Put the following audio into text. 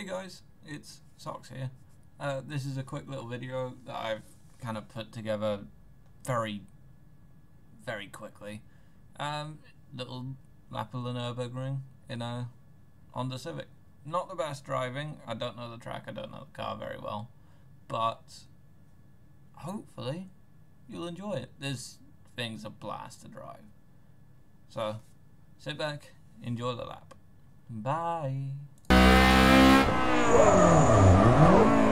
Hey guys, it's Socks here. Uh, this is a quick little video that I've kind of put together very, very quickly. Um, little lap of the Nürburgring in a Honda Civic. Not the best driving. I don't know the track. I don't know the car very well, but hopefully you'll enjoy it. This thing's a blast to drive. So sit back, enjoy the lap. Bye. Wow.